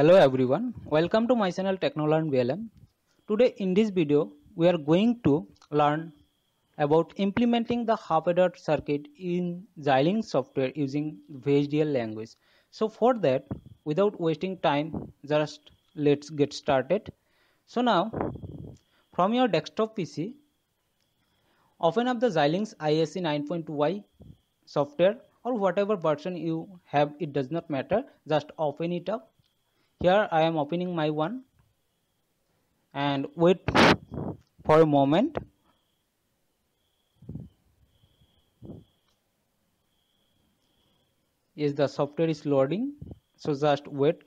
Hello everyone, welcome to my channel Technolearn VLM. Today in this video we are going to learn about implementing the half adder circuit in Xilinx software using VHDL language. So for that without wasting time just let's get started. So now from your desktop PC open up the Xilinx ISE 9.2i software or whatever version you have it does not matter just open it up here I am opening my one. And wait for a moment. Is the software is loading? So just wait.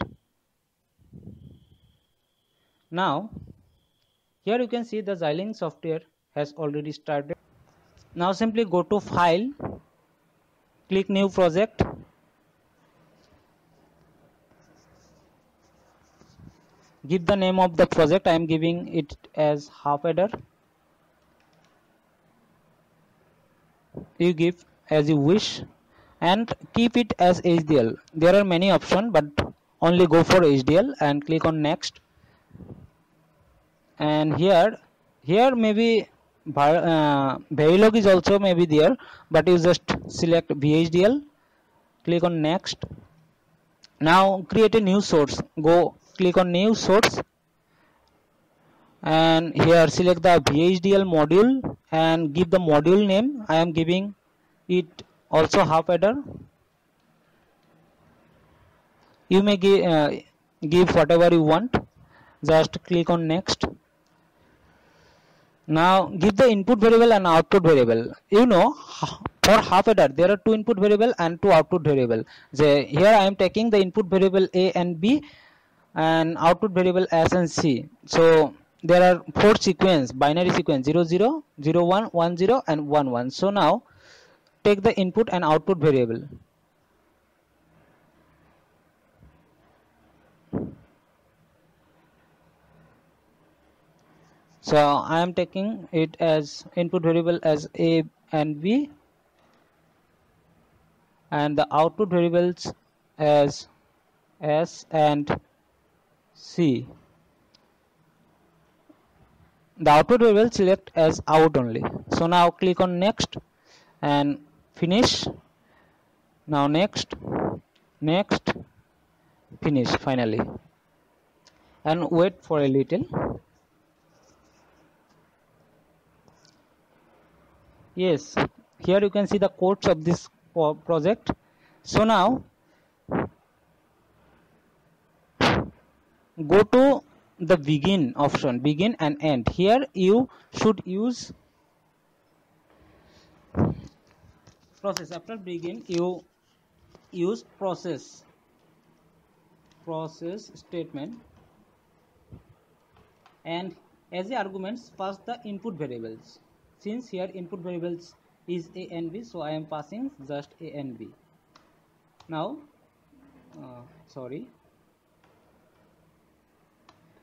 Now here you can see the Xilinx software has already started. Now simply go to file. Click new project give the name of the project. I am giving it as half adder. You give as you wish and keep it as HDL there are many options but only go for HDL and click on next. And here here maybe uh, Verilog is also maybe there but you just select VHDL click on next. Now create a new source. Go click on new source. And here select the VHDL module and give the module name. I am giving it also half adder you may give, uh, give whatever you want. Just click on next. Now give the input variable and output variable. You know for half adder there are two input variable and two output variable. So here i am taking the input variable a and b and output variable s and c. So there are four sequence binary sequence 0 0 0 1 1 0 and 1 1 so now take the input and output variable. So I am taking it as input variable as a and b and the output variables as s and c. The output variable select as out only. So now click on next and finish. Now next next finish finally. And wait for a little. Yes here you can see the codes of this project. So now go to the begin option begin and end. Here you should use process. After begin you use process. Process statement. And as the arguments pass the input variables. Since here input variables is a and b so i am passing just a and b. Now uh, sorry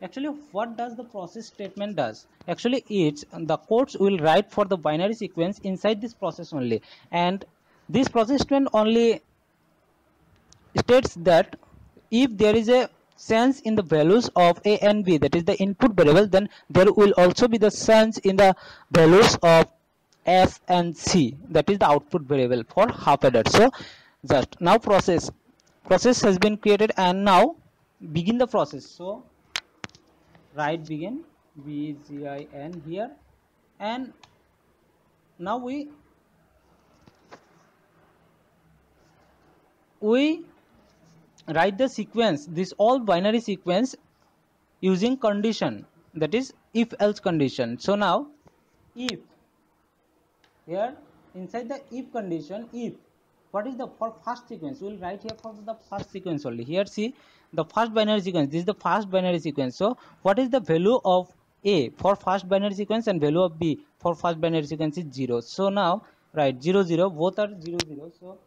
actually what does the process statement does? Actually it's the codes will write for the binary sequence inside this process only. And this process statement only states that if there is a sense in the values of a and b that is the input variable then there will also be the sense in the values of s and c. That is the output variable for half adder so just now process process has been created and now begin the process. So write begin b g i n here. And now we we write the sequence this all binary sequence using condition that is if else condition. So now if here inside the if condition if what is the for first sequence? We will write here for the first sequence only. Here see the first binary sequence. This is the first binary sequence. So what is the value of a? For first binary sequence and value of b for first binary sequence is 0 so now write 0 0 both are 0 0 so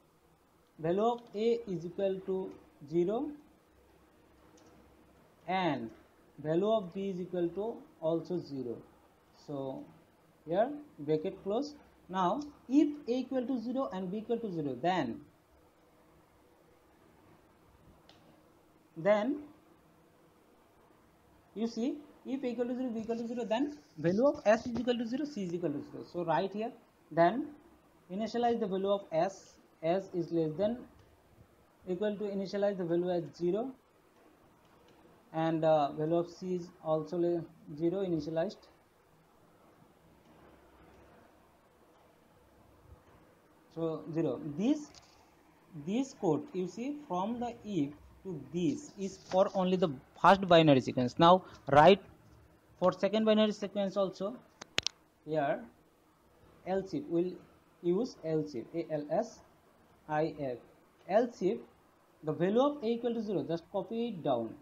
value of a is equal to 0 and value of b is equal to also 0 so here bracket close now if a equal to 0 and b equal to 0 then then you see if a equal to 0 b equal to 0 then value of s is equal to 0 c is equal to 0 so right here then initialize the value of s. S is less than equal to initialize the value as 0 and uh, value of c is also 0 initialized so 0 this this code you see from the if to this is for only the first binary sequence. Now write for second binary sequence also. Here else if will use else if a l s i f. Else if the value of a equal to 0 just copy it down.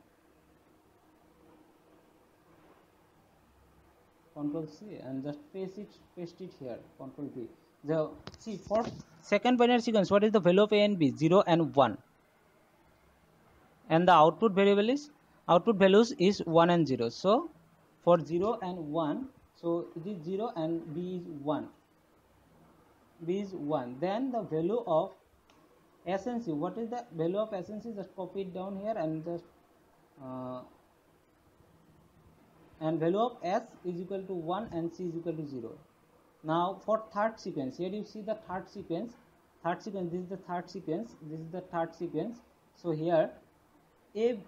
Control c and just paste it paste it here. Control v the see for second binary sequence what is the value of a and b? 0 and 1 and the output variable is output values is 1 and 0 so for 0 and 1 so it is 0 and b is 1 b is 1 then the value of SNC what is the value of SNC just copy it down here and just uh, and value of s is equal to 1 and c is equal to 0 now for third sequence here you see the third sequence. Third sequence this is the third sequence. This is the third sequence. So here a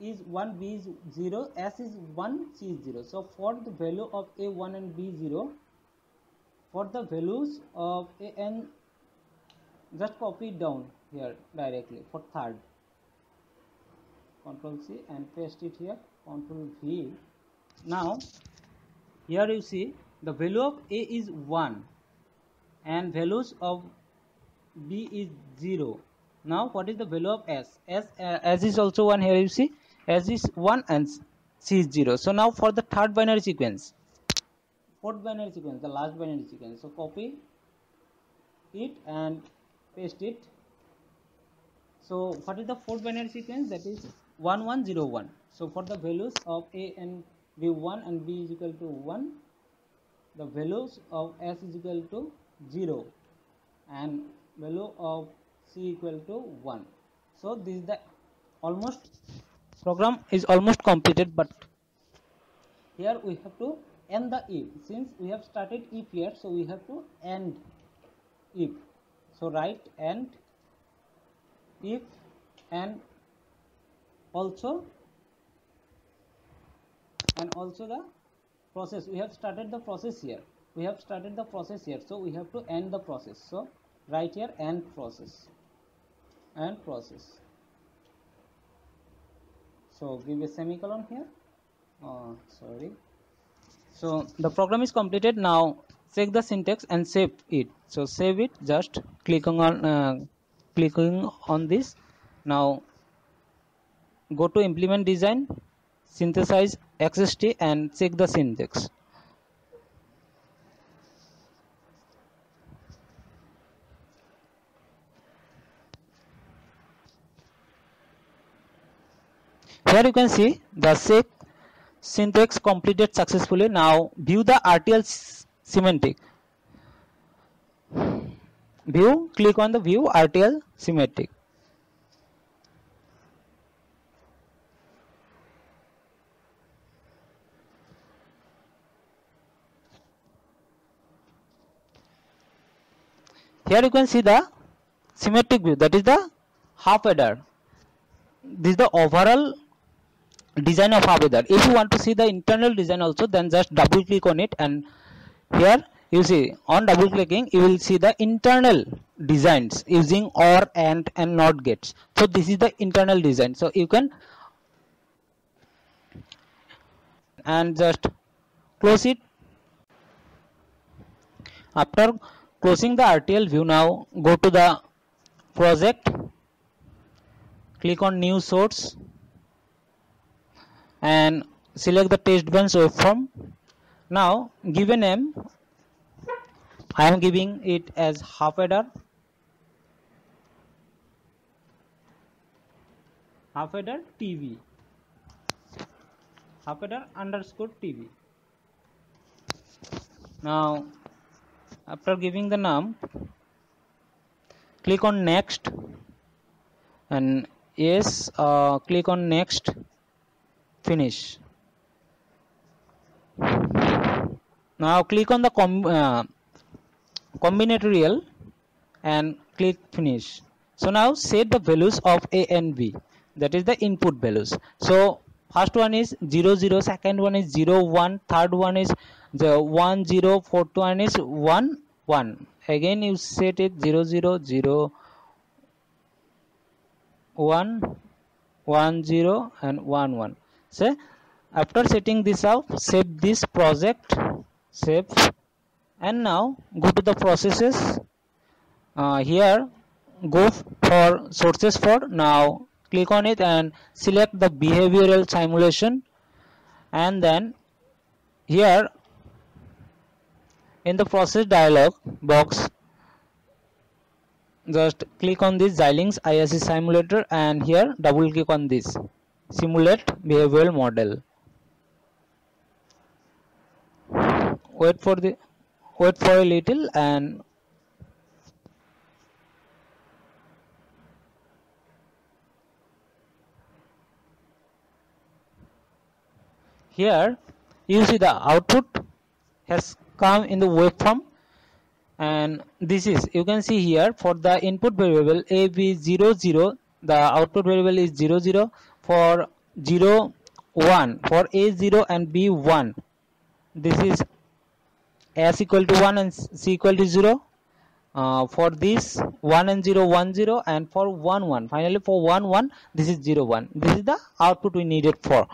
is 1 b is 0 s is 1 c is 0 so for the value of a 1 and b 0 for the values of a n just copy down here directly for third. Control c and paste it here. Control v. Now here you see the value of a is 1 and values of b is 0 now what is the value of s? S uh, as is also 1 here you see. S is 1 and c is 0 so now for the third binary sequence fourth binary sequence the last binary sequence. So copy it and paste it. So what is the fourth binary sequence? That is 1101 so for the values of a and b 1 and b is equal to 1 the values of s is equal to 0 and value of c equal to 1 so this is the almost program is almost completed but here we have to end the if. Since we have started if here so we have to end if. So write end if and also and also the process. We have started the process here. We have started the process here. So we have to end the process. So write here end process. And process. So give a semicolon here. Oh sorry. So the program is completed. Now check the syntax and save it. So save it. Just clicking on uh, clicking on this. Now go to implement design synthesize xst and check the syntax. Here you can see the syntax completed successfully. Now view the rtl schematic. View click on the view rtl schematic here you can see the symmetric view that is the half adder this is the overall design of half adder. If you want to see the internal design also then just double click on it and here you see on double clicking you will see the internal designs using OR AND and NOT gates. So this is the internal design. So you can and just close it. After closing the RTL view now. Go to the project. Click on new source. And select the test bench waveform. Now give a name. I am giving it as half adder half adder TB half adder underscore TB now after giving the name click on next. And yes uh, click on next. Finish. Now click on the com uh, combinatorial and click finish. So now set the values of a and b. That is the input values. So first one is 0 0 second one is 0 1 third one is the 1 0 fourth one is 1 1 again you set it 0 0 0 1 1 0 and 1 1 so after setting this up save this project save. And now go to the processes. Uh, here go for sources for now click on it and select the behavioral simulation. And then here in the process dialog box just click on this Xilinx ISE simulator and here double click on this simulate behavioral model. Wait for the wait for a little and here you see the output has come in the waveform. And this is you can see here for the input variable a b 0 0 the output variable is 0 0 for 0 1 for a 0 and b 1 this is s equal to 1 and c equal to 0 uh, for this 1 and 0 1 0 and for 1 1 finally for 1 1 this is 0 1 this is the output we needed for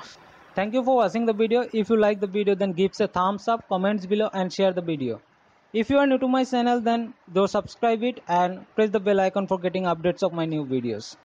thank you for watching the video if you like the video then give a thumbs up comments below and share the video if you are new to my channel then do subscribe it and press the bell icon for getting updates of my new videos.